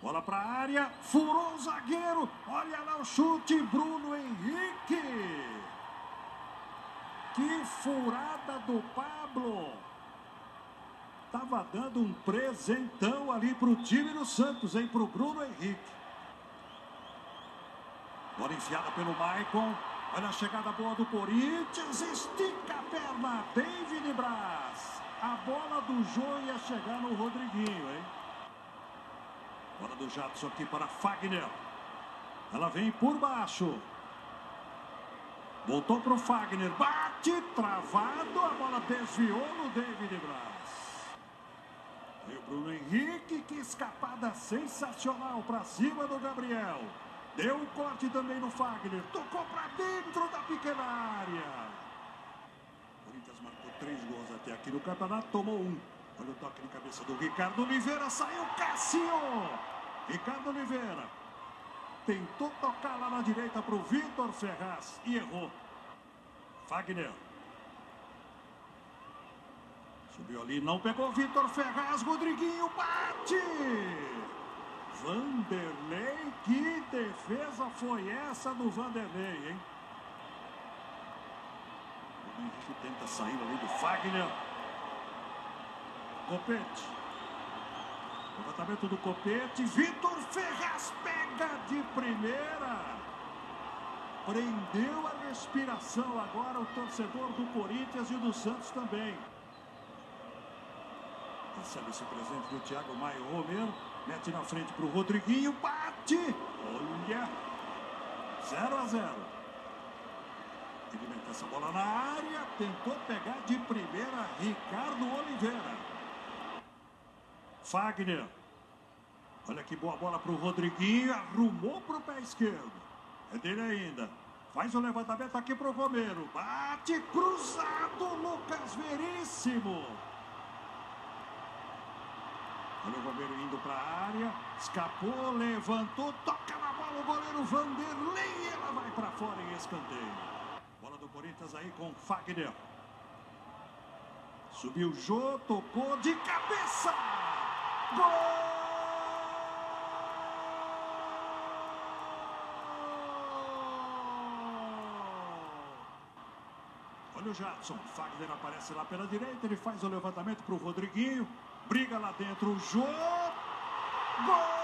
Bola para a área, furou o zagueiro. Olha lá o chute, Bruno Henrique. Que furada do Pablo. Tava dando um presentão ali para o time do Santos, hein? Para o Bruno Henrique. Bola enfiada pelo Maicon. Olha a chegada boa do Corinthians. Estica a perna. David Braz. A bola do Jô ia chegar no Rodriguinho, hein? Bola do Jadson aqui para Fagner. Ela vem por baixo. Voltou para o Fagner. Bate, travado. A bola desviou no David Braz. E o Bruno Henrique, que escapada sensacional para cima do Gabriel. Deu um corte também no Fagner. Tocou para dentro da pequena área. Corinthians marcou três gols até aqui no campeonato, tomou um. Olha o toque de cabeça do Ricardo Oliveira. Saiu Cássio. Ricardo Oliveira. Tentou tocar lá na direita para o Vitor Ferraz e errou. Fagner. Subiu ali, não pegou Vitor Ferraz. Rodriguinho bate. Vanderlei, que defesa foi essa do Vanderlei, hein? O Henrique tenta sair ali do Fagner. Copete. Levantamento do Copete. Vitor Ferraz pega de primeira. Prendeu a respiração agora o torcedor do Corinthians e do Santos também. Recebe esse presente do Thiago Maio Romero. Mete na frente para o Rodriguinho. Bate! Olha! 0 a 0. Ele mete essa bola na área. Tentou pegar de primeira Ricardo Oliveira. Fagner. Olha que boa bola para o Rodriguinho. Arrumou para o pé esquerdo. É dele ainda. Faz o levantamento aqui para o Romero. Bate cruzado. Lucas Veríssimo. Olha o Romero indo para a área. Escapou, levantou, toca na bola o goleiro Vanderlei. Ela vai para fora em escanteio. Bola do Corinthians aí com Fagner. Subiu Jô, tocou de cabeça. Olha o Jadson. Fagner aparece lá pela direita. Ele faz o levantamento para o Rodriguinho. Briga lá dentro o Jô. Gol!